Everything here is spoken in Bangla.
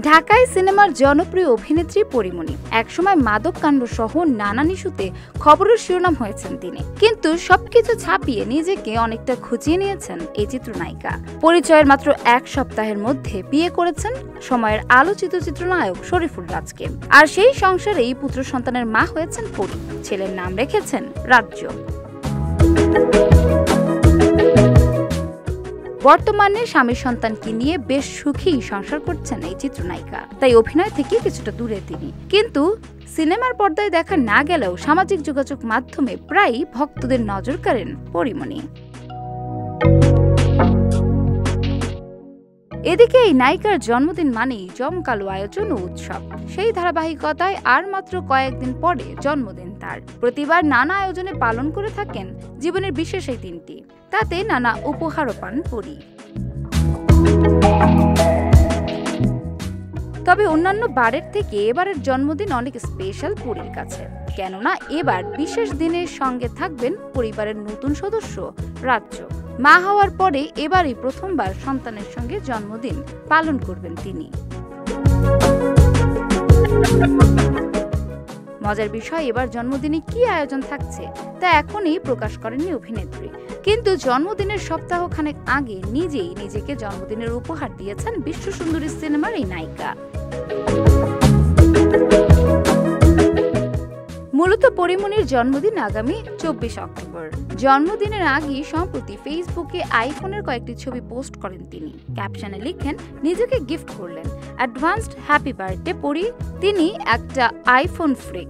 ঢাকায় সিনেমার জনপ্রিয় অভিনেত্রী পরিমণি। একসময় মাদক কাণ্ড সহ নানান ইস্যুতে খবরের শিরোনাম হয়েছেন তিনি। কিন্তু সবকিছু ছাপিয়ে নিজেকে অনেকটা খুঁজিয়ে নিয়েছেন এই চিত্রনায়িকা। পরিচয়ের মাত্র এক সপ্তাহের মধ্যে বিয়ে করেছেন সময়ের আলোচিত চিত্রনায়ক শরীফুল রাজকে। আর সেই সংসারেই পুত্র সন্তানের মা হয়েছেন পরি। ছেলের নাম রেখেছেন রাজ্য। বর্তমানে স্বামী সন্তানকে নিয়ে বেশ সুখী সংসার করছেন এই চিত্রনায়িকা। তাই অভিনয় থেকে কিছুটা দূরে তিনি। কিন্তু সিনেমার পর্দায় দেখা না গেলেও সামাজিক যোগাযোগ মাধ্যমে প্রায়ই ভক্তদের নজর কাড়েন পরিমণি। এদিকে এই নায়িকার জন্মদিন মানেই জমকালো আয়োজন ও উৎসব। সেই ধারাবাহিকতায় আর মাত্র কয়েকদিন পরে জন্মদিন। তার। প্রতিবার নানা আয়োজনে পালন করে থাকেন জীবনের বিশেষ এই দিনটি। তাতে নানা উপহারও পান পরি। তবে অন্যান্য বারের থেকে এবারের জন্মদিন অনেক স্পেশাল পুরীর কাছে। কেননা এবার বিশেষ দিনের সঙ্গে থাকবেন পরিবারের নতুন সদস্য, রাজ্য। মা হওয়ার পরে এবারই প্রথমবার সন্তানের সঙ্গে জন্মদিন পালন করবেন তিনি। মজার বিষয়, এবার জন্মদিনে কি আয়োজন থাকছে তা এখনই প্রকাশ করেননি অভিনেত্রী। কিন্তু জন্মদিনের সপ্তাহখানেক আগে নিজেই নিজেকে জন্মদিনের উপহার দিয়েছেন বিশ্ব সুন্দরী সিনেমার এই নায়িকা। মূলত পরিমণির জন্মদিন আগামী চব্বিশ অক্টোবর। জন্মদিনের আগে সম্প্রতি ফেসবুকে আইফোনের কয়েকটি ছবি পোস্ট করেন তিনি। ক্যাপশনে লিখেন, নিজেকে গিফট করলেন। অ্যাডভান্সড হ্যাপি বার্থডে পড়ি তিনি একটা আইফোন ফ্রিক